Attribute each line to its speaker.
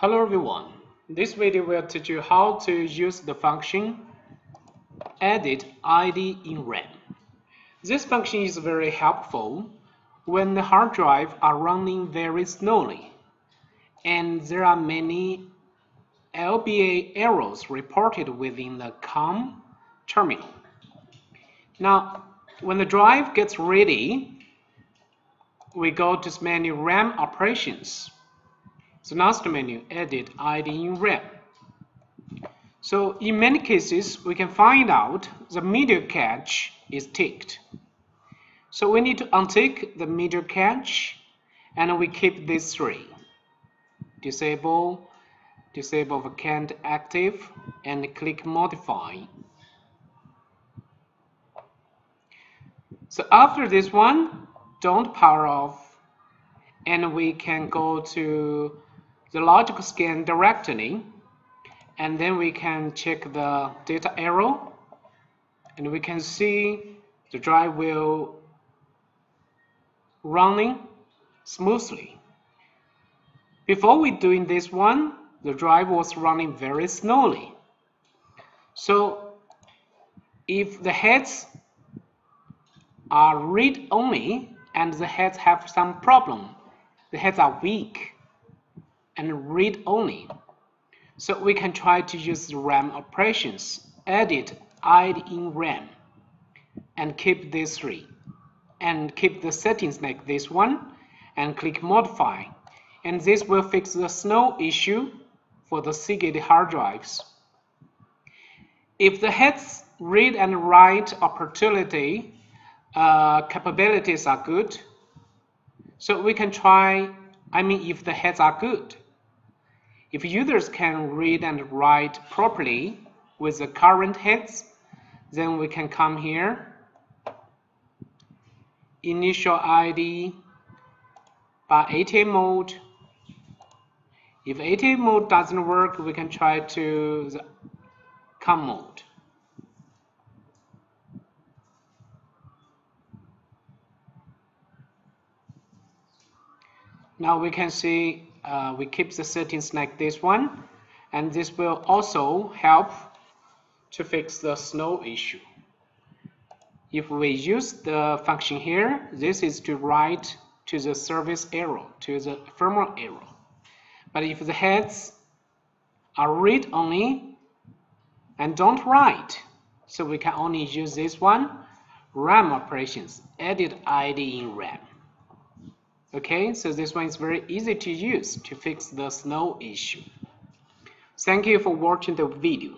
Speaker 1: Hello everyone. This video will teach you how to use the function edit ID in RAM. This function is very helpful when the hard drive are running very slowly and there are many LBA errors reported within the COM terminal. Now, when the drive gets ready, we go to menu RAM operations. So last menu edit ID in RAM. So in many cases, we can find out the media cache is ticked. So we need to untick the media cache and we keep these three. Disable, disable vacant active and click modify. So after this one, don't power off and we can go to the logical scan directly and then we can check the data area and we can see the drive will running smoothly. Before we doing this one, the drive was running very slowly. So if the heads are read only, and the heads have some problem. The heads are weak and read only. So we can try to use the RAM operations, edit ID in RAM, and keep these three, and keep the settings like this one, and click modify. And this will fix the slow issue for the Seagate hard drives. If the heads read and write opportunity uh, capabilities are good. So we can try, I mean, if the heads are good. If users can read and write properly with the current heads, then we can come here, initial ID by ATA mode. If ATA mode doesn't work, we can try to the mode. Now we can see uh, we keep the settings like this one and this will also help to fix the snow issue. If we use the function here, this is to write to the service area, to the firmware area. But if the heads are read only and don't write, so we can only use this one, RAM operations, edit ID in RAM. Okay, so this one is very easy to use to fix the snow issue. Thank you for watching the video.